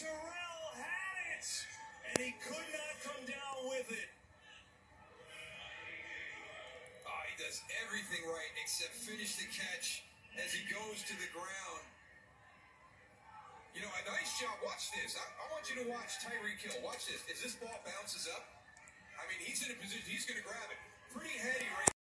Terrell had it, and he could not come down with it. He does everything right except finish the catch as he goes to the ground. You know, a nice job. Watch this. I, I want you to watch Tyreek Hill. Watch this. As this ball bounces up, I mean, he's in a position, he's going to grab it.